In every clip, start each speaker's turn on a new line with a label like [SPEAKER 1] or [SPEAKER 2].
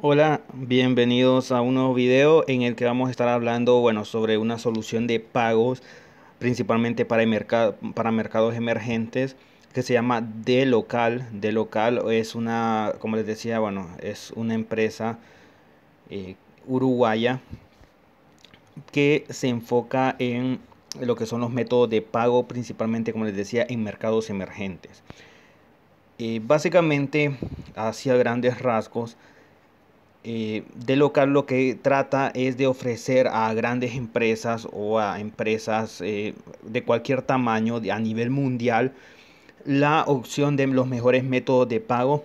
[SPEAKER 1] Hola, bienvenidos a un nuevo video en el que vamos a estar hablando, bueno, sobre una solución de pagos, principalmente para, mercado, para mercados emergentes, que se llama De Local. De Local es una, como les decía, bueno, es una empresa eh, uruguaya que se enfoca en lo que son los métodos de pago, principalmente, como les decía, en mercados emergentes. Eh, básicamente, hacia grandes rasgos, eh, de local lo que trata es de ofrecer a grandes empresas o a empresas eh, de cualquier tamaño a nivel mundial la opción de los mejores métodos de pago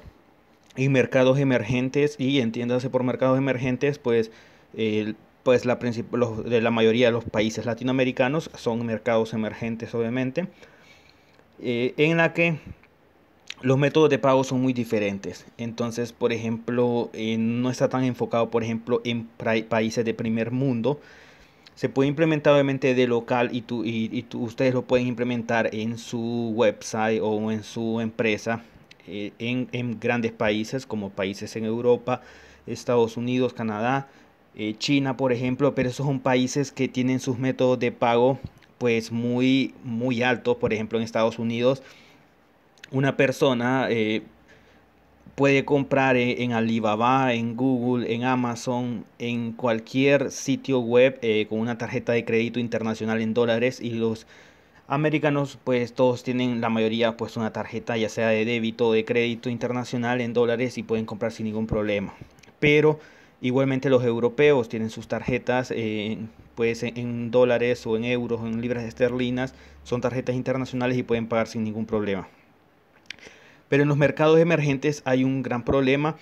[SPEAKER 1] en mercados emergentes. Y entiéndase por mercados emergentes pues pues la de la mayoría de los países latinoamericanos son mercados emergentes obviamente. Eh, en la que los métodos de pago son muy diferentes. Entonces, por ejemplo, eh, no está tan enfocado, por ejemplo, en países de primer mundo. Se puede implementar obviamente de local y, tú, y, ustedes lo pueden implementar en su website o en su empresa eh, en, grandes países como países en Europa, Estados Unidos, Canadá, eh, China, por ejemplo. Pero esos son países que tienen sus métodos de pago pues muy, muy altos. Por ejemplo, en Estados Unidos una persona eh, puede comprar en, Alibaba, en Google, en Amazon, en cualquier sitio web eh, con una tarjeta de crédito internacional en dólares y los americanos pues todos tienen la mayoría pues una tarjeta ya sea de débito o de crédito internacional en dólares y pueden comprar sin ningún problema. Pero igualmente los europeos tienen sus tarjetas eh, pues en dólares o en euros o en libras esterlinas, son tarjetas internacionales y pueden pagar sin ningún problema. Pero en los mercados emergentes hay un gran problema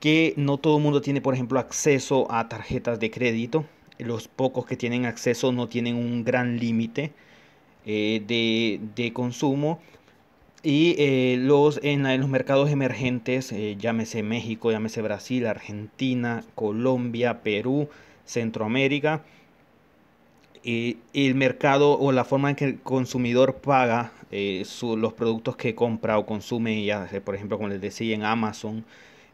[SPEAKER 1] que no todo el mundo tiene, por ejemplo, acceso a tarjetas de crédito. Los pocos que tienen acceso no tienen un gran límite eh, de, consumo. Y eh, los, en, los mercados emergentes, eh, llámese México, llámese Brasil, Argentina, Colombia, Perú, Centroamérica, el mercado o la forma en que el consumidor paga eh, los productos que compra o consume, ya por ejemplo, como les decía, en Amazon,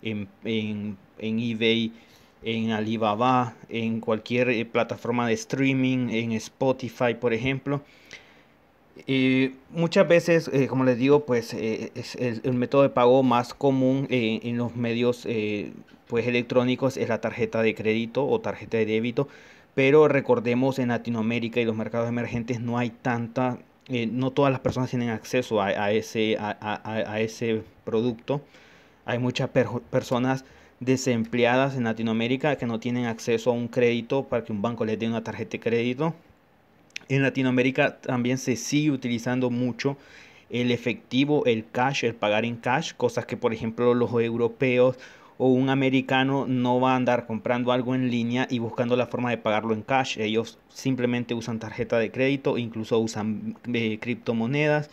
[SPEAKER 1] en, en, eBay, en Alibaba, en cualquier eh, plataforma de streaming, en Spotify, por ejemplo. Eh, muchas veces, como les digo, pues es el, método de pago más común en los medios pues, electrónicos es la tarjeta de crédito o tarjeta de débito. Pero recordemos en Latinoamérica y los mercados emergentes no hay tanta eh, no todas las personas tienen acceso a, ese, a, ese producto. Hay muchas personas desempleadas en Latinoamérica que no tienen acceso a un crédito para que un banco les dé una tarjeta de crédito. En Latinoamérica también se sigue utilizando mucho el efectivo, el cash, el pagar en cash, cosas que por ejemplo los europeos o un americano no va a andar comprando algo en línea y buscando la forma de pagarlo en cash. Ellos simplemente usan tarjeta de crédito, incluso usan eh, criptomonedas.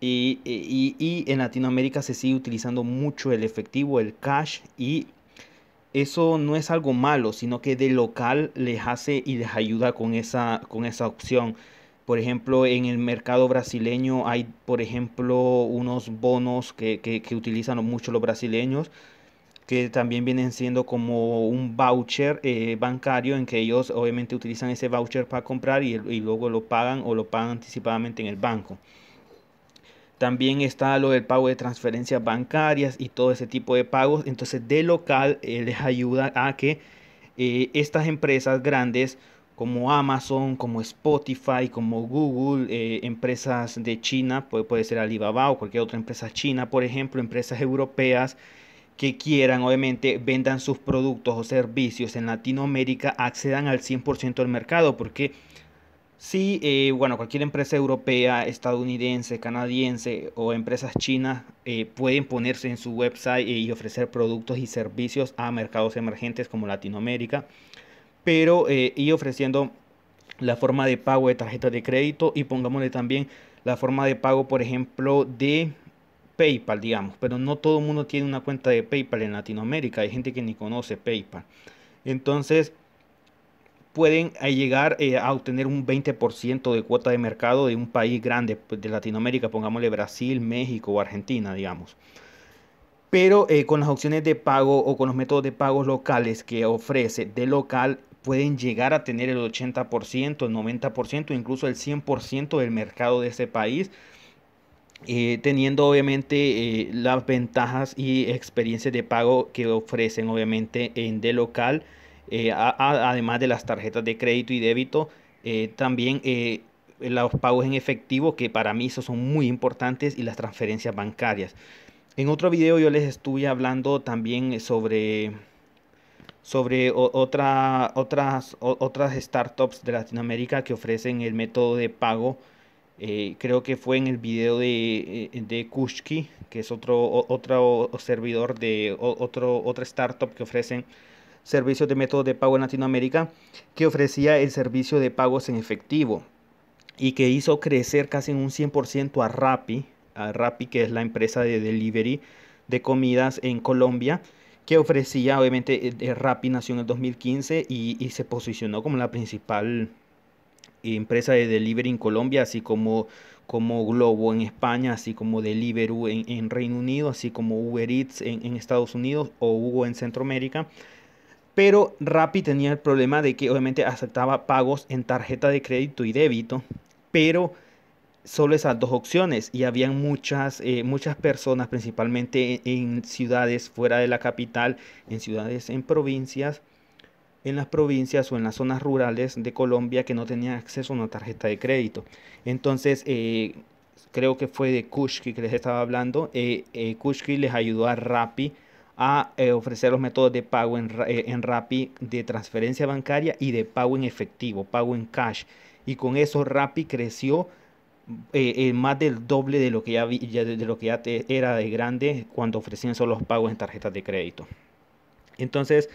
[SPEAKER 1] Y, y, en Latinoamérica se sigue utilizando mucho el efectivo, el cash. Y eso no es algo malo, sino que de local les hace y les ayuda con esa, con esa opción. Por ejemplo, en el mercado brasileño hay, por ejemplo, unos bonos que, que, que utilizan mucho los brasileños que también vienen siendo como un voucher eh, bancario en que ellos obviamente utilizan ese voucher para comprar y, luego lo pagan o lo pagan anticipadamente en el banco. También está lo del pago de transferencias bancarias y todo ese tipo de pagos. Entonces de local eh, les ayuda a que eh, estas empresas grandes como Amazon, como Spotify, como Google, empresas de China, puede, puede ser Alibaba o cualquier otra empresa china, por ejemplo, empresas europeas, que quieran, obviamente, vendan sus productos o servicios en Latinoamérica, accedan al 100% del mercado, porque si, eh, bueno, cualquier empresa europea, estadounidense, canadiense o empresas chinas eh, pueden ponerse en su website y ofrecer productos y servicios a mercados emergentes como Latinoamérica, pero eh, y ofreciendo la forma de pago de tarjeta de crédito y pongámosle también la forma de pago, por ejemplo, de PayPal, digamos, pero no todo el mundo tiene una cuenta de PayPal en Latinoamérica, hay gente que ni conoce PayPal. Entonces, pueden eh, llegar eh, a obtener un 20% de cuota de mercado de un país grande pues, de Latinoamérica, pongámosle Brasil, México o Argentina, digamos. Pero eh, con las opciones de pago o con los métodos de pago locales que ofrece de local, pueden llegar a tener el 80%, el 90%, incluso el 100% del mercado de ese país. Eh, teniendo obviamente eh, las ventajas y experiencias de pago que ofrecen obviamente en de local, además de las tarjetas de crédito y débito, también los pagos en efectivo que para mí esos son muy importantes y las transferencias bancarias. En otro video yo les estuve hablando también sobre, sobre otra, otras, otras startups de Latinoamérica que ofrecen el método de pago. Eh, creo que fue en el video de, eh, de Kushki, que es otro, otro servidor de otro, otra startup que ofrecen servicios de método de pago en Latinoamérica, que ofrecía el servicio de pagos en efectivo y que hizo crecer casi en un 100% a Rappi a Rappi, que es la empresa de delivery de comidas en Colombia, que ofrecía, obviamente, eh, Rappi nació en el 2015 y, se posicionó como la principal empresa de delivery en Colombia, así como, como Globo en España, así como Deliveroo en, en Reino Unido, así como Uber Eats en, en Estados Unidos o Hugo en Centroamérica. Pero Rappi tenía el problema de que obviamente aceptaba pagos en tarjeta de crédito y débito, pero solo esas dos opciones y habían muchas, eh, muchas personas, principalmente en, ciudades fuera de la capital, en ciudades en provincias, en las provincias o en las zonas rurales de Colombia que no tenían acceso a una tarjeta de crédito. Entonces, eh, creo que fue de Kushki que les estaba hablando, eh, eh Kushki les ayudó a Rappi a ofrecer los métodos de pago en, en de transferencia bancaria y de pago en efectivo, pago en cash. Y con eso Rappi creció eh, eh, más del doble de lo que ya, de lo que ya era de grande cuando ofrecían solo los pagos en tarjetas de crédito. Entonces,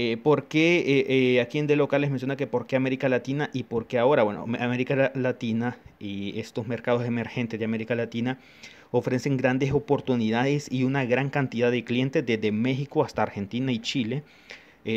[SPEAKER 1] eh, ¿por qué aquí en De Local les menciona que por qué América Latina y por qué ahora? Bueno, América Latina y estos mercados emergentes de América Latina ofrecen grandes oportunidades y una gran cantidad de clientes desde México hasta Argentina y Chile,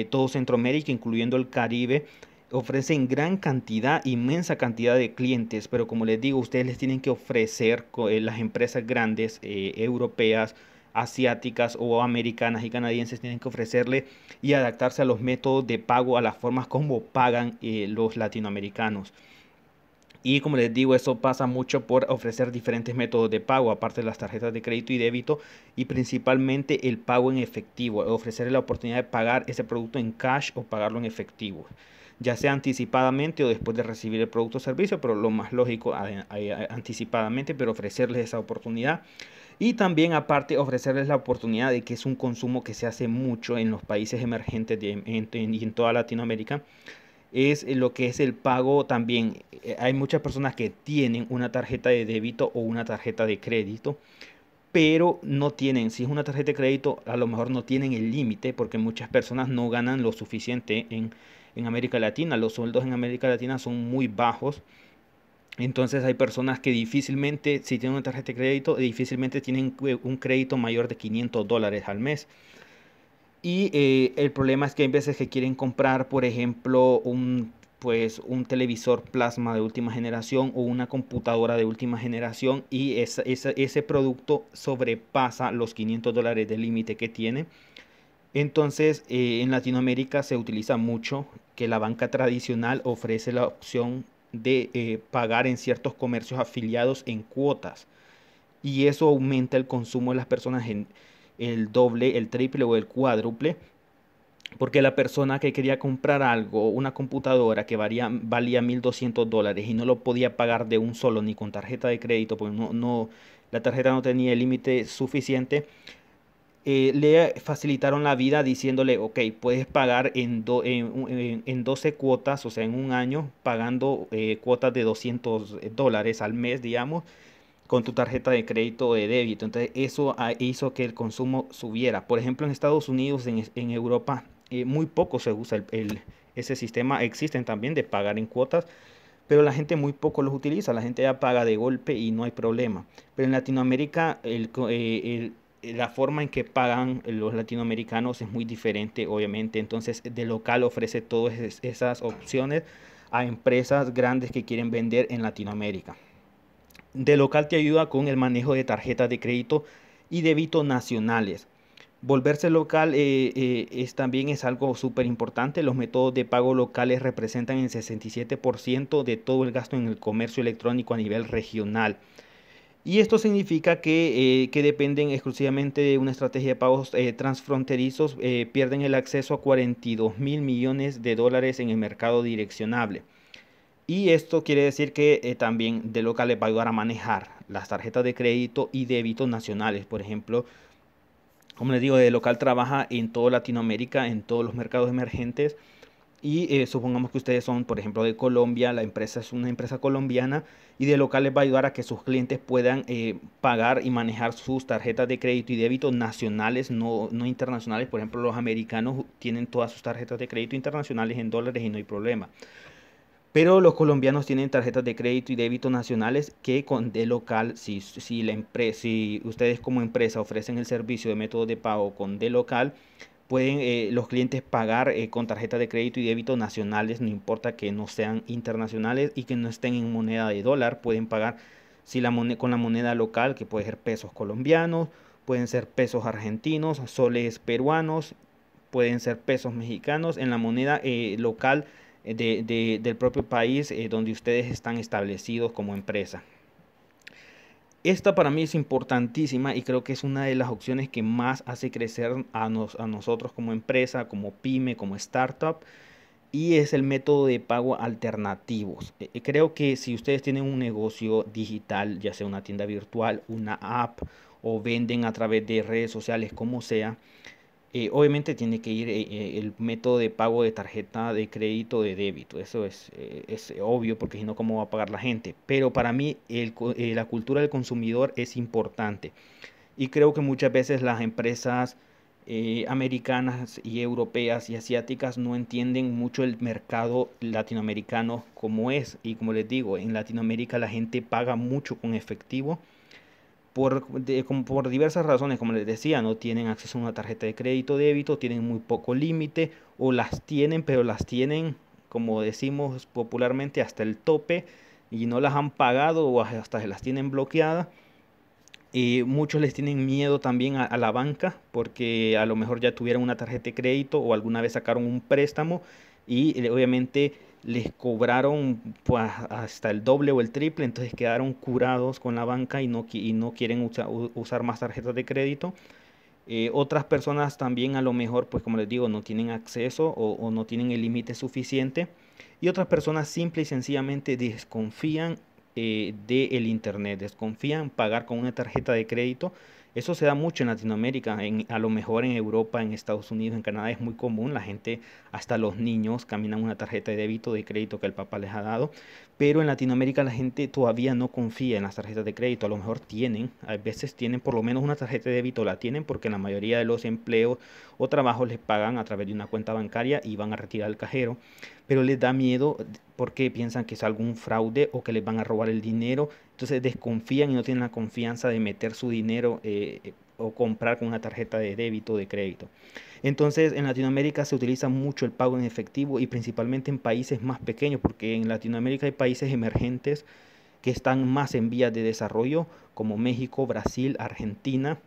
[SPEAKER 1] todo Centroamérica, incluyendo el Caribe, ofrecen gran cantidad, inmensa cantidad de clientes, pero como les digo, ustedes les tienen que ofrecer eh, las empresas grandes, eh, europeas, asiáticas o americanas y canadienses tienen que ofrecerle y adaptarse a los métodos de pago, a las formas como pagan eh, los latinoamericanos. Y como les digo, eso pasa mucho por ofrecer diferentes métodos de pago, aparte de las tarjetas de crédito y débito, y principalmente el pago en efectivo, ofrecerle la oportunidad de pagar ese producto en cash o pagarlo en efectivo ya sea anticipadamente o después de recibir el producto o servicio, pero lo más lógico anticipadamente, pero ofrecerles esa oportunidad. Y también aparte ofrecerles la oportunidad de que es un consumo que se hace mucho en los países emergentes y en, toda Latinoamérica, es lo que es el pago también. Eh, hay muchas personas que tienen una tarjeta de débito o una tarjeta de crédito, pero no tienen, si es una tarjeta de crédito, a lo mejor no tienen el límite porque muchas personas no ganan lo suficiente en en América Latina. Los sueldos en América Latina son muy bajos. Entonces hay personas que difícilmente, si tienen una tarjeta de crédito, difícilmente tienen un crédito mayor de 500 dólares al mes. Y eh, el problema es que hay veces que quieren comprar, por ejemplo, un, pues, un televisor plasma de última generación o una computadora de última generación y ese producto sobrepasa los 500 dólares de límite que tiene. Entonces, eh, en Latinoamérica se utiliza mucho que la banca tradicional ofrece la opción de eh, pagar en ciertos comercios afiliados en cuotas. Y eso aumenta el consumo de las personas en el doble, el triple o el cuádruple. Porque la persona que quería comprar algo, una computadora que valía, valía 1.200 dólares y no lo podía pagar de un solo ni con tarjeta de crédito, porque no, no, la tarjeta no tenía el límite suficiente, eh, le facilitaron la vida diciéndole, ok, puedes pagar en, en, 12 cuotas, o sea, en un año, pagando eh, cuotas de 200 dólares al mes, digamos, con tu tarjeta de crédito o de débito. Entonces, eso hizo que el consumo subiera. Por ejemplo, en Estados Unidos, en, Europa, eh, muy poco se usa el, ese sistema. Existen también de pagar en cuotas, pero la gente muy poco los utiliza. La gente ya paga de golpe y no hay problema. Pero en Latinoamérica, el, el la forma en que pagan los latinoamericanos es muy diferente, obviamente. Entonces, de local ofrece todas esas opciones a empresas grandes que quieren vender en Latinoamérica. De local te ayuda con el manejo de tarjetas de crédito y débito nacionales. Volverse local eh, eh, es, también es algo súper importante. Los métodos de pago locales representan el 67% de todo el gasto en el comercio electrónico a nivel regional. Y esto significa que, que dependen exclusivamente de una estrategia de pagos transfronterizos, pierden el acceso a 42 mil millones de dólares en el mercado direccionable. Y esto quiere decir que eh, también de local les va a ayudar a manejar las tarjetas de crédito y débitos nacionales. Por ejemplo, como les digo, de local trabaja en toda Latinoamérica, en todos los mercados emergentes. Y eh, supongamos que ustedes son, por ejemplo, de Colombia, la empresa es una empresa colombiana y de local les va a ayudar a que sus clientes puedan eh, pagar y manejar sus tarjetas de crédito y débito nacionales, no, no internacionales. Por ejemplo, los americanos tienen todas sus tarjetas de crédito internacionales en dólares y no hay problema. Pero los colombianos tienen tarjetas de crédito y débito nacionales que con de local, si, si, la empresa, si ustedes como empresa ofrecen el servicio de método de pago con de local, pueden eh, los clientes pagar eh, con tarjetas de crédito y débito nacionales, no importa que no sean internacionales y que no estén en moneda de dólar, pueden pagar si la con la moneda local, que puede ser pesos colombianos, pueden ser pesos argentinos, soles peruanos, pueden ser pesos mexicanos, en la moneda eh, local de, del propio país donde ustedes están establecidos como empresa. Esta para mí es importantísima y creo que es una de las opciones que más hace crecer a, a nosotros como empresa, como pyme, como startup y es el método de pago alternativos. Eh, eh, creo que si ustedes tienen un negocio digital, ya sea una tienda virtual, una app o venden a través de redes sociales, como sea, eh, obviamente tiene que ir eh, eh, el método de pago de tarjeta de crédito de débito. Eso es, es obvio porque si no, ¿cómo va a pagar la gente? Pero para mí la cultura del consumidor es importante. Y creo que muchas veces las empresas americanas y europeas y asiáticas no entienden mucho el mercado latinoamericano como es. Y como les digo, en Latinoamérica la gente paga mucho con efectivo por, por diversas razones, como les decía, no tienen acceso a una tarjeta de crédito débito, tienen muy poco límite o las tienen, pero las tienen, como decimos popularmente, hasta el tope y no las han pagado o hasta se las tienen bloqueadas. Y muchos les tienen miedo también a, a, la banca porque a lo mejor ya tuvieron una tarjeta de crédito o alguna vez sacaron un préstamo y eh, obviamente les cobraron pues, hasta el doble o el triple, entonces quedaron curados con la banca y no, y no quieren usar más tarjetas de crédito. Eh, otras personas también a lo mejor, pues como les digo, no tienen acceso o, no tienen el límite suficiente. Y otras personas simple y sencillamente desconfían eh, del Internet, desconfían pagar con una tarjeta de crédito eso se da mucho en Latinoamérica, en, a lo mejor en Europa, en Estados Unidos, en Canadá es muy común. La gente, hasta los niños, caminan una tarjeta de débito, de crédito que el papá les ha dado. Pero en Latinoamérica la gente todavía no confía en las tarjetas de crédito. A lo mejor tienen, a veces tienen por lo menos una tarjeta de débito, la tienen porque la mayoría de los empleos o trabajos les pagan a través de una cuenta bancaria y van a retirar el cajero. Pero les da miedo porque piensan que es algún fraude o que les van a robar el dinero. Entonces desconfían y no tienen la confianza de meter su dinero eh, o comprar con una tarjeta de débito o de crédito. Entonces en Latinoamérica se utiliza mucho el pago en efectivo y principalmente en países más pequeños porque en Latinoamérica hay países emergentes que están más en vías de desarrollo como México, Brasil, Argentina,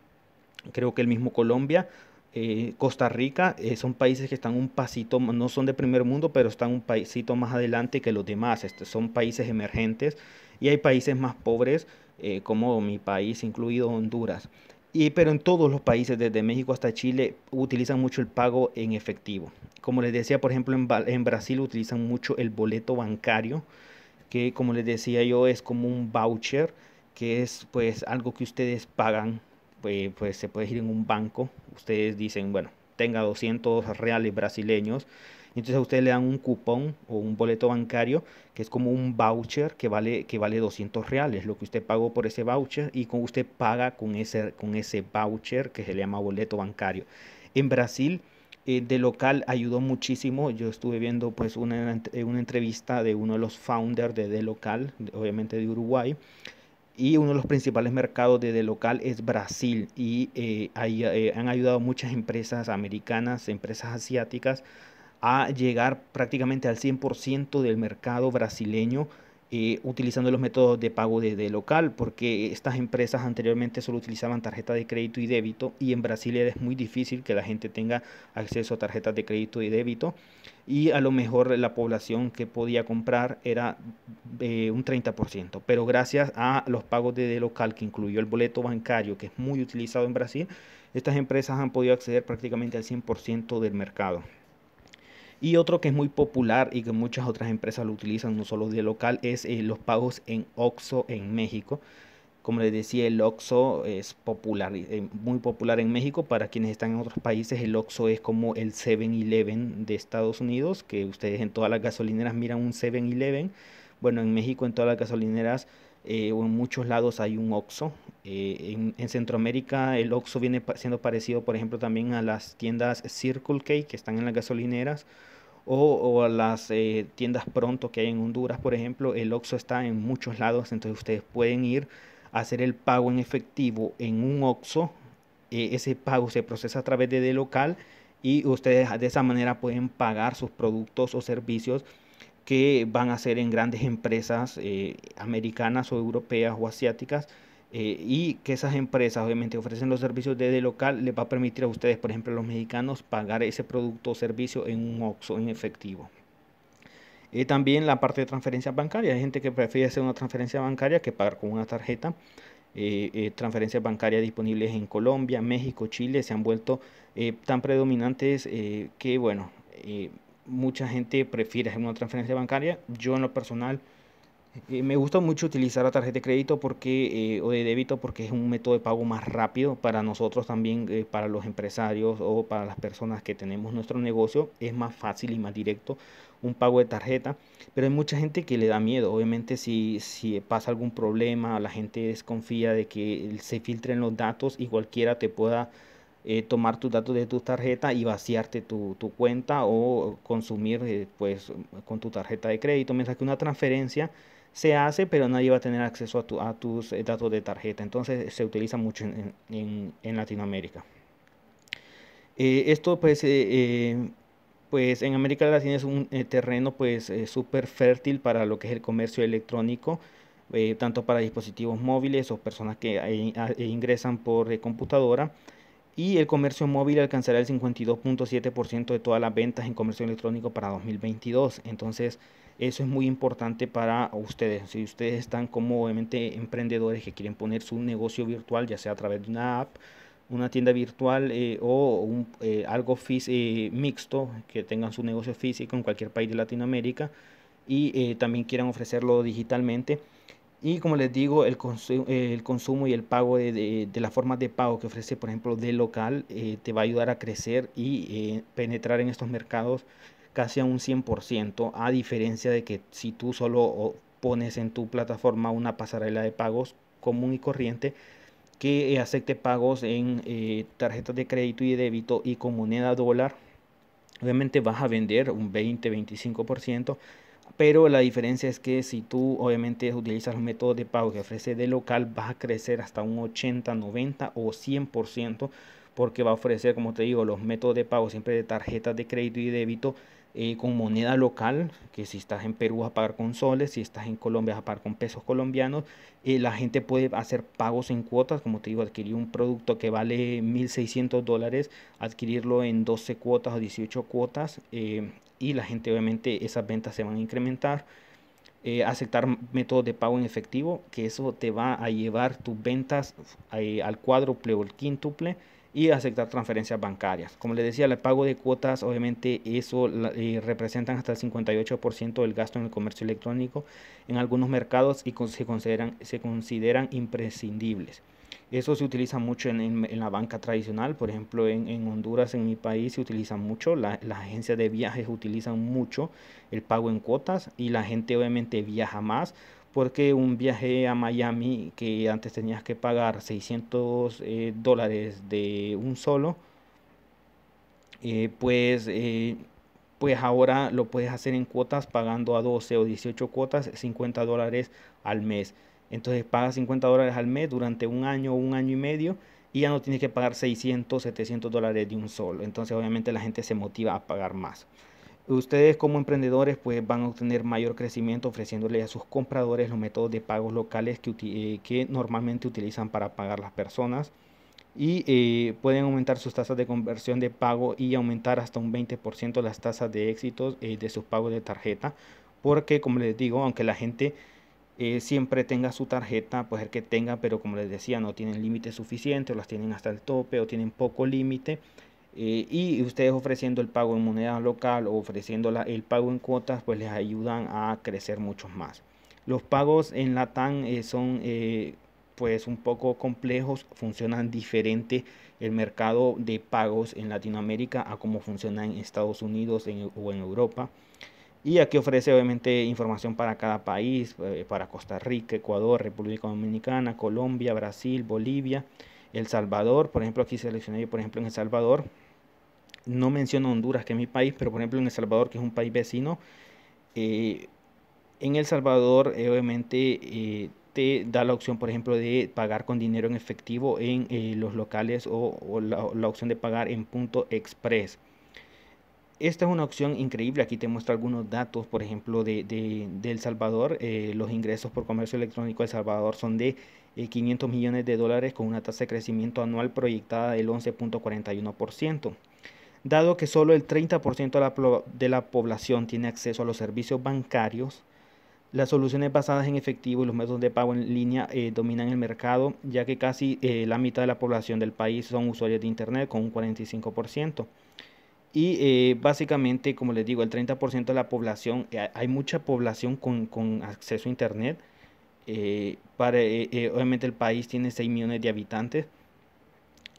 [SPEAKER 1] creo que el mismo Colombia eh, Costa Rica eh, son países que están un pasito, no son de primer mundo, pero están un pasito más adelante que los demás. Este, son países emergentes y hay países más pobres, eh, como mi país, incluido Honduras. Y, pero en todos los países, desde México hasta Chile, utilizan mucho el pago en efectivo. Como les decía, por ejemplo, en, en Brasil utilizan mucho el boleto bancario, que como les decía yo es como un voucher, que es pues algo que ustedes pagan pues, pues, se puede ir en un banco. Ustedes dicen, bueno, tenga 200 reales brasileños. Entonces a ustedes le dan un cupón o un boleto bancario que es como un voucher que vale, que vale 200 reales, lo que usted pagó por ese voucher y con usted paga con ese, con ese voucher que se le llama boleto bancario. En Brasil, eh, de local ayudó muchísimo. Yo estuve viendo pues una, una entrevista de uno de los founders de de local, obviamente de Uruguay, y uno de los principales mercados de, local es Brasil. Y eh, eh, han ayudado muchas empresas americanas, empresas asiáticas a llegar prácticamente al 100% del mercado brasileño eh, utilizando los métodos de pago desde local, porque estas empresas anteriormente solo utilizaban tarjeta de crédito y débito y en Brasil es muy difícil que la gente tenga acceso a tarjetas de crédito y débito y a lo mejor la población que podía comprar era eh, un 30%, pero gracias a los pagos de local que incluyó el boleto bancario que es muy utilizado en Brasil, estas empresas han podido acceder prácticamente al 100% del mercado. Y otro que es muy popular y que muchas otras empresas lo utilizan, no solo de local, es eh, los pagos en OXO en México. Como les decía, el OXO es popular, eh, muy popular en México. Para quienes están en otros países, el OXO es como el 7-Eleven de Estados Unidos, que ustedes en todas las gasolineras miran un 7-Eleven. Bueno, en México en todas las gasolineras eh, o en muchos lados hay un OXO. en, en, Centroamérica el OXO viene siendo parecido, por ejemplo, también a las tiendas Circle K que están en las gasolineras o, a las eh, tiendas pronto que hay en Honduras, por ejemplo, el OXXO está en muchos lados, entonces ustedes pueden ir a hacer el pago en efectivo en un OXXO, eh, ese pago se procesa a través de, de local y ustedes de esa manera pueden pagar sus productos o servicios que van a ser en grandes empresas eh, americanas o europeas o asiáticas eh, y que esas empresas obviamente ofrecen los servicios desde local, les va a permitir a ustedes, por ejemplo, a los mexicanos, pagar ese producto o servicio en un OXO en efectivo. Eh, también la parte de transferencia bancaria, hay gente que prefiere hacer una transferencia bancaria que pagar con una tarjeta. Eh, transferencias bancarias disponibles en Colombia, México, Chile se han vuelto tan predominantes que, bueno, mucha gente prefiere hacer una transferencia bancaria. Yo en lo personal eh, me gusta mucho utilizar la tarjeta de crédito porque, eh, o de débito porque es un método de pago más rápido para nosotros también, eh, para los empresarios o para las personas que tenemos nuestro negocio. Es más fácil y más directo un pago de tarjeta. Pero hay mucha gente que le da miedo. Obviamente si, si pasa algún problema, la gente desconfía de que se filtren los datos y cualquiera te pueda tomar tus datos de tu tarjeta y vaciarte tu, tu cuenta o consumir pues con tu tarjeta de crédito. Mientras que una transferencia se hace, pero nadie va a tener acceso a, tus eh, datos de tarjeta. Entonces se utiliza mucho en, Latinoamérica. Eh, esto pues, eh, pues en América Latina es un terreno pues súper fértil para lo que es el comercio electrónico, tanto para dispositivos móviles o personas que ingresan por computadora. Y el comercio móvil alcanzará el 52.7% de todas las ventas en comercio electrónico para 2022. Entonces, eso es muy importante para ustedes. Si ustedes están como obviamente emprendedores que quieren poner su negocio virtual, ya sea a través de una app, una tienda virtual eh, o un, eh, algo eh, mixto, que tengan su negocio físico en cualquier país de Latinoamérica y también quieran ofrecerlo digitalmente. Y como les digo, el, el consumo y el pago de, de, de las formas de pago que ofrece, por ejemplo, de local, te va a ayudar a crecer y penetrar en estos mercados casi a un 100%, a diferencia de que si tú solo pones en tu plataforma una pasarela de pagos común y corriente que acepte pagos en eh, tarjetas de crédito y débito y con moneda dólar, obviamente vas a vender un 20-25%, pero la diferencia es que si tú obviamente utilizas los métodos de pago que ofrece de local, vas a crecer hasta un 80, 90 o 100%, porque va a ofrecer, como te digo, los métodos de pago siempre de tarjetas de crédito y débito eh, con moneda local, que si estás en Perú vas a pagar con soles, si estás en Colombia vas a pagar con pesos colombianos, eh, la gente puede hacer pagos en cuotas, como te digo, adquirir un producto que vale 1.600 dólares, adquirirlo en 12 cuotas o 18 cuotas, eh, y la gente obviamente esas ventas se van a incrementar. aceptar métodos de pago en efectivo, que eso te va a llevar tus ventas al cuádruple o el quíntuple y aceptar transferencias bancarias. Como les decía, el pago de cuotas, obviamente eso eh, representan hasta el 58% del gasto en el comercio electrónico en algunos mercados y se consideran, se consideran imprescindibles. Eso se utiliza mucho en, la banca tradicional, por ejemplo en, Honduras, en mi país, se utiliza mucho, las agencias de viajes utilizan mucho el pago en cuotas y la gente obviamente viaja más porque un viaje a Miami que antes tenías que pagar 600 eh, dólares de un solo, eh, pues, eh, pues ahora lo puedes hacer en cuotas pagando a 12 o 18 cuotas 50 dólares al mes. Entonces pagas 50 dólares al mes durante un año o un año y medio y ya no tienes que pagar 600, 700 dólares de un solo. Entonces obviamente la gente se motiva a pagar más. Ustedes como emprendedores pues van a obtener mayor crecimiento ofreciéndole a sus compradores los métodos de pagos locales que, eh, que normalmente utilizan para pagar las personas. Y eh, pueden aumentar sus tasas de conversión de pago y aumentar hasta un 20% las tasas de éxito eh, de sus pagos de tarjeta. Porque como les digo aunque la gente siempre tenga su tarjeta pues el que tenga pero como les decía no tienen límite suficiente o las tienen hasta el tope o tienen poco límite eh, y ustedes ofreciendo el pago en moneda local o ofreciendo el pago en cuotas, pues les ayudan a crecer mucho más. Los pagos en Latam eh, son eh, pues un poco complejos, funcionan diferente el mercado de pagos en Latinoamérica a cómo funciona en Estados Unidos o en Europa. Y aquí ofrece obviamente información para cada país, para Costa Rica, Ecuador, República Dominicana, Colombia, Brasil, Bolivia, El Salvador. Por ejemplo, aquí seleccioné por ejemplo en El Salvador no menciono Honduras, que es mi país, pero por ejemplo en El Salvador, que es un país vecino, eh, en El Salvador eh, obviamente eh, te da la opción, por ejemplo, de pagar con dinero en efectivo en los locales o, la, opción de pagar en punto express. Esta es una opción increíble. Aquí te muestro algunos datos, por ejemplo, de, de, El Salvador. los ingresos por comercio electrónico de El Salvador son de 500 millones de dólares con una tasa de crecimiento anual proyectada del 11.41%. Dado que solo el 30% de la, población tiene acceso a los servicios bancarios, las soluciones basadas en efectivo y los métodos de pago en línea eh, dominan el mercado, ya que casi eh, la mitad de la población del país son usuarios de Internet, con un 45%. Y eh, básicamente, como les digo, el 30% de la población, hay mucha población con, acceso a Internet. para, obviamente el país tiene 6 millones de habitantes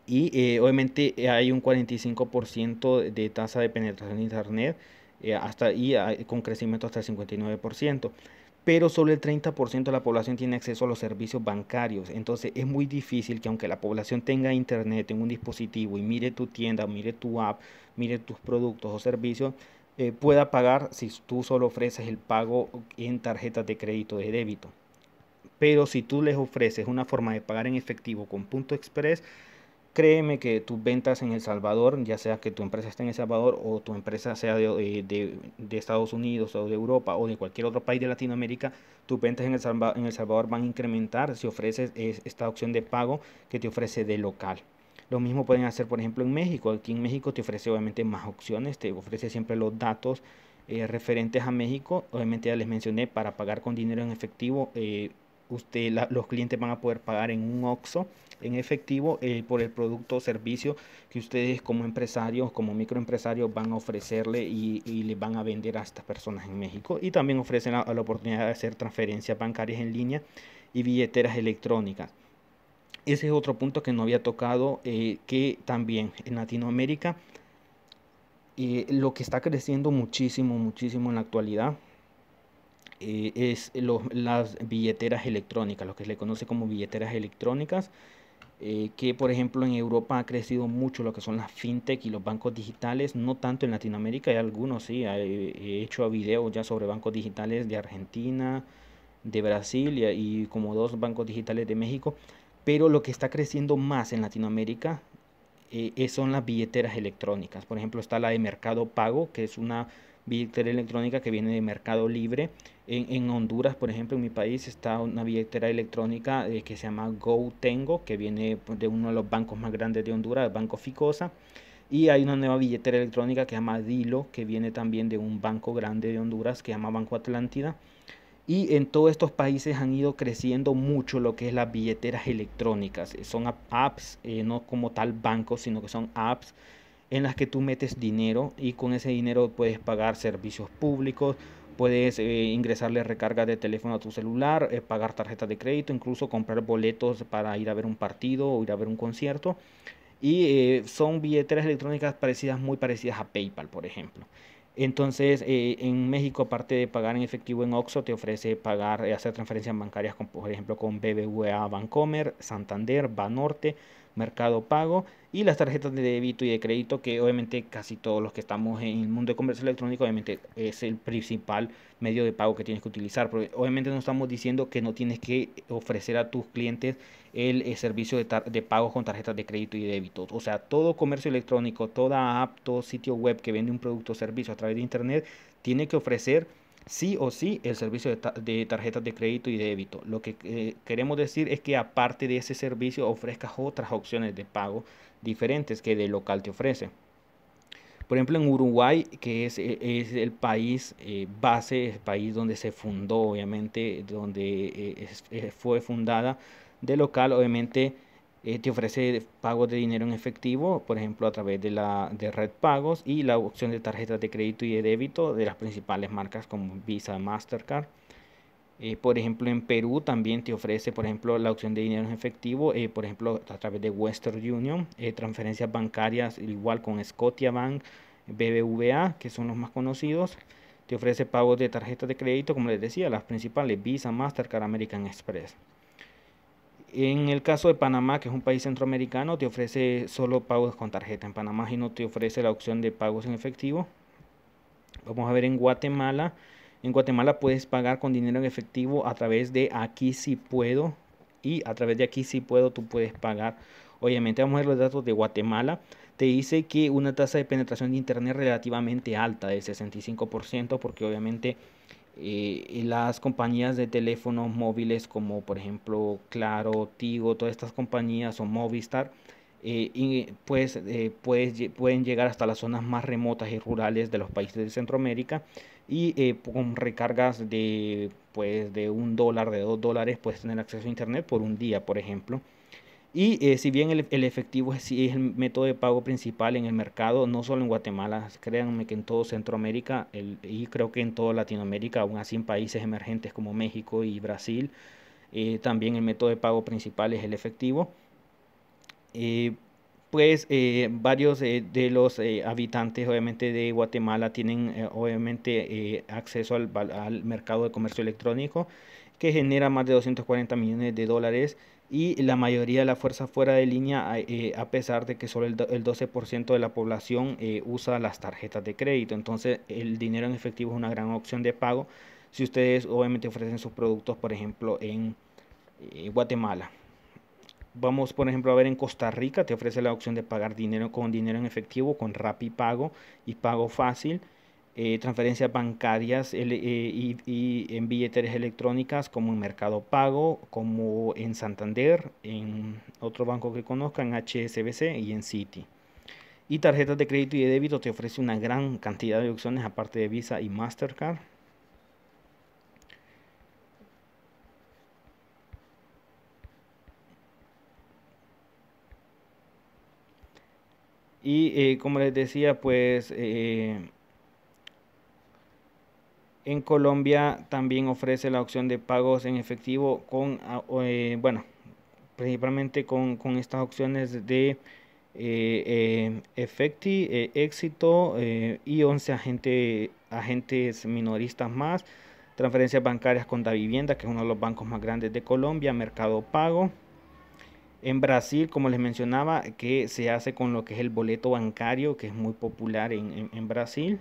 [SPEAKER 1] y eh, obviamente eh, hay un 45% de tasa de penetración de Internet eh, hasta, y con crecimiento hasta el 59%. Pero solo el 30% de la población tiene acceso a los servicios bancarios. Entonces es muy difícil que aunque la población tenga internet en un dispositivo y mire tu tienda, mire tu app, mire tus productos o servicios, pueda pagar si tú solo ofreces el pago en tarjetas de crédito de débito. Pero si tú les ofreces una forma de pagar en efectivo con punto express, Créeme que tus ventas en El Salvador, ya sea que tu empresa esté en El Salvador o tu empresa sea de, de, Estados Unidos o de Europa o de cualquier otro país de Latinoamérica, tus ventas en El, Salvador, en el Salvador van a incrementar si ofreces esta opción de pago que te ofrece de local. Lo mismo pueden hacer, por ejemplo, en México. Aquí en México te ofrece obviamente más opciones, te ofrece siempre los datos eh, referentes a México. Obviamente ya les mencioné, para pagar con dinero en efectivo, eh, usted, los clientes van a poder pagar en un OXO en efectivo eh, por el producto o servicio que ustedes como empresarios, como microempresarios van a ofrecerle y, y le van a vender a estas personas en México. Y también ofrecen la, oportunidad de hacer transferencias bancarias en línea y billeteras electrónicas. Ese es otro punto que no había tocado, eh, que también en Latinoamérica eh, lo que está creciendo muchísimo, muchísimo en la actualidad es las billeteras electrónicas, lo que se le conoce como billeteras electrónicas. Eh, que por ejemplo en Europa ha crecido mucho lo que son las fintech y los bancos digitales, no tanto en Latinoamérica, hay algunos, sí, he hecho videos ya sobre bancos digitales de Argentina, de Brasil y, como dos bancos digitales de México, pero lo que está creciendo más en Latinoamérica eh, son las billeteras electrónicas. Por ejemplo, está la de Mercado Pago, que es una billetera electrónica que viene de Mercado Libre. En, Honduras, por ejemplo, en mi país está una billetera electrónica eh, que se llama GoTengo, que viene pues, de uno de los bancos más grandes de Honduras, el Banco Ficosa. Y hay una nueva billetera electrónica que se llama Dilo, que viene también de un banco grande de Honduras que se llama Banco Atlántida. Y en todos estos países han ido creciendo mucho lo que es las billeteras electrónicas. Son apps, eh, no como tal bancos, sino que son apps en las que tú metes dinero y con ese dinero puedes pagar servicios públicos, puedes eh, ingresarle recarga de teléfono a tu celular, eh, pagar tarjetas de crédito, incluso comprar boletos para ir a ver un partido o ir a ver un concierto. Y eh, son billeteras electrónicas parecidas, muy parecidas a PayPal, por ejemplo. Entonces, en México, aparte de pagar en efectivo en Oxxo, te ofrece pagar, hacer transferencias bancarias, con, por ejemplo, con BBVA Bancomer, Santander, Banorte, Mercado Pago y las tarjetas de débito y de crédito que obviamente casi todos los que estamos en el mundo de comercio electrónico obviamente es el principal medio de pago que tienes que utilizar. Porque obviamente no estamos diciendo que no tienes que ofrecer a tus clientes el, eh, servicio de, de, con tarjetas de crédito y débito. O sea, todo comercio electrónico, toda app, todo sitio web que vende un producto o servicio a través de internet tiene que ofrecer sí o sí el servicio de, tarjetas de crédito y débito. Lo que eh, queremos decir es que aparte de ese servicio ofrezcas otras opciones de pago diferentes que de local te ofrece. Por ejemplo, en Uruguay, que es, e, es el país eh, base, el país donde se fundó, obviamente, donde eh, fue fundada de local, obviamente eh, te ofrece pagos de dinero en efectivo, por ejemplo, a través de la de red pagos y la opción de tarjetas de crédito y de débito de las principales marcas como Visa, Mastercard. Eh, por ejemplo, en Perú también te ofrece, por ejemplo, la opción de dinero en efectivo, eh, por ejemplo, a través de Western Union, transferencias bancarias igual con Scotiabank, BBVA, que son los más conocidos. Te ofrece pagos de tarjetas de crédito, como les decía, las principales Visa, Mastercard, American Express. En el caso de Panamá, que es un país centroamericano, te ofrece solo pagos con tarjeta. En Panamá y no te ofrece la opción de pagos en efectivo. Vamos a ver en Guatemala. En Guatemala puedes pagar con dinero en efectivo a través de Aquí si puedo. Y a través de Aquí si puedo tú puedes pagar. Obviamente vamos a ver los datos de Guatemala. Te dice que una tasa de penetración de Internet relativamente alta, de 65%, porque obviamente eh, las compañías de teléfonos móviles como por ejemplo Claro, Tigo, todas estas compañías o Movistar, eh, y pues, eh, pueden llegar hasta las zonas más remotas y rurales de los países de Centroamérica y con recargas de pues de un dólar, de dos dólares, puedes tener acceso a internet por un día, por ejemplo. Y eh, si bien el, efectivo es, el método de pago principal en el mercado, no solo en Guatemala, créanme que en todo Centroamérica y creo que en toda Latinoamérica, aún así en países emergentes como México y Brasil, eh, también el método de pago principal es el efectivo. Eh, pues varios de los habitantes obviamente de Guatemala tienen obviamente acceso al, al mercado de comercio electrónico que genera más de 240 millones de dólares y la mayoría de la fuerza fuera de línea, eh, a pesar de que solo el, 12% de la población eh, usa las tarjetas de crédito. Entonces el dinero en efectivo es una gran opción de pago si ustedes obviamente ofrecen sus productos, por ejemplo, en eh, Guatemala. Vamos, por ejemplo, a ver en Costa Rica, te ofrece la opción de pagar dinero con dinero en efectivo, con Rappi Pago y Pago Fácil. Eh, transferencias bancarias eh, y, en billeteras electrónicas como en Mercado Pago, como en Santander, en otro banco que conozcan, HSBC y en Citi. Y tarjetas de crédito y de débito te ofrece una gran cantidad de opciones aparte de Visa y Mastercard. Y eh, como les decía, pues en Colombia también ofrece la opción de pagos en efectivo con, ah, eh, bueno, principalmente con, estas opciones de eh, eh, Efecti, Éxito y 11 agentes minoristas más, transferencias bancarias con Vivienda, que es uno de los bancos más grandes de Colombia, Mercado Pago. En Brasil, como les mencionaba, que se hace con lo que es el boleto bancario, que es muy popular en Brasil.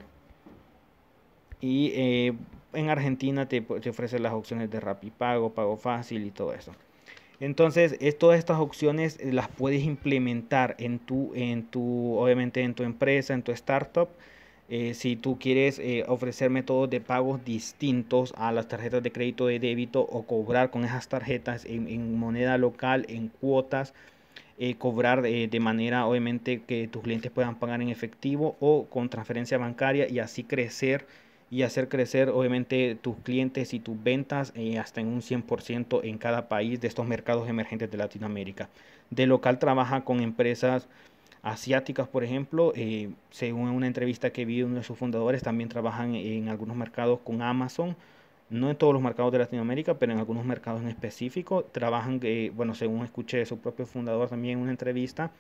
[SPEAKER 1] Y eh, en Argentina te, te, ofrece las opciones de Pago, Pago Fácil y todo eso. Entonces, todas estas opciones eh, las puedes implementar en tu, en tu, obviamente en tu empresa, en tu startup. Eh, si tú quieres ofrecer métodos de pagos distintos a las tarjetas de crédito de débito o cobrar con esas tarjetas en, moneda local, en cuotas, cobrar de manera obviamente que tus clientes puedan pagar en efectivo o con transferencia bancaria y así crecer y hacer crecer obviamente tus clientes y tus ventas eh, hasta en un 100% en cada país de estos mercados emergentes de Latinoamérica. De local trabaja con empresas asiáticas, por ejemplo, eh, según una entrevista que vi de uno de sus fundadores, también trabajan en algunos mercados con Amazon, no en todos los mercados de Latinoamérica, pero en algunos mercados en específico. Trabajan, eh, bueno, según escuché de su propio fundador también en una entrevista,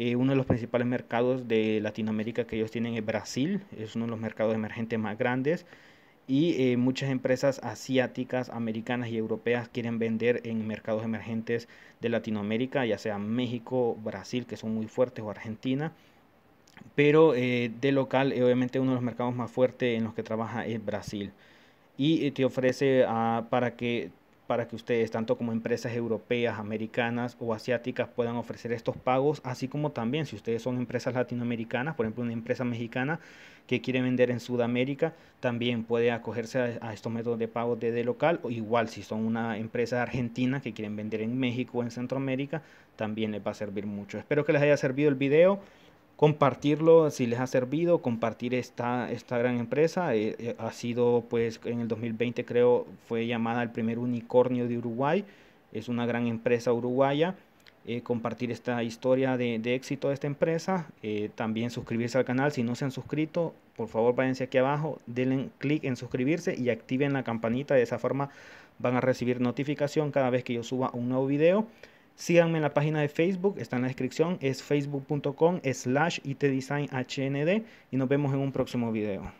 [SPEAKER 1] eh, uno de los principales mercados de Latinoamérica que ellos tienen es Brasil, es uno de los mercados emergentes más grandes. y muchas empresas asiáticas, americanas y europeas quieren vender en mercados emergentes de Latinoamérica, ya sea México, Brasil, que son muy fuertes, o Argentina. Pero de local, obviamente uno de los mercados más fuertes en los que trabaja es Brasil. Y te ofrece ah, para que para que ustedes, tanto como empresas europeas, americanas o asiáticas, puedan ofrecer estos pagos, así como también si ustedes son empresas latinoamericanas, por ejemplo una empresa mexicana que quiere vender en Sudamérica, también puede acogerse a, estos métodos de pago desde local, o igual si son una empresa argentina que quieren vender en México o en Centroamérica, también les va a servir mucho. Espero que les haya servido el video compartirlo si les ha servido, compartir esta, esta gran empresa. Eh, eh, ha sido, pues, en el 2020 creo, fue llamada el primer unicornio de Uruguay. Es una gran empresa uruguaya. Eh, compartir esta historia de, de, éxito de esta empresa. también suscribirse al canal. Si no se han suscrito, por favor váyanse aquí abajo, denle clic en suscribirse y activen la campanita. De esa forma van a recibir notificación cada vez que yo suba un nuevo video. Síganme en la página de Facebook, está en la descripción, es facebook.com slash itdesignhnd y nos vemos en un próximo video.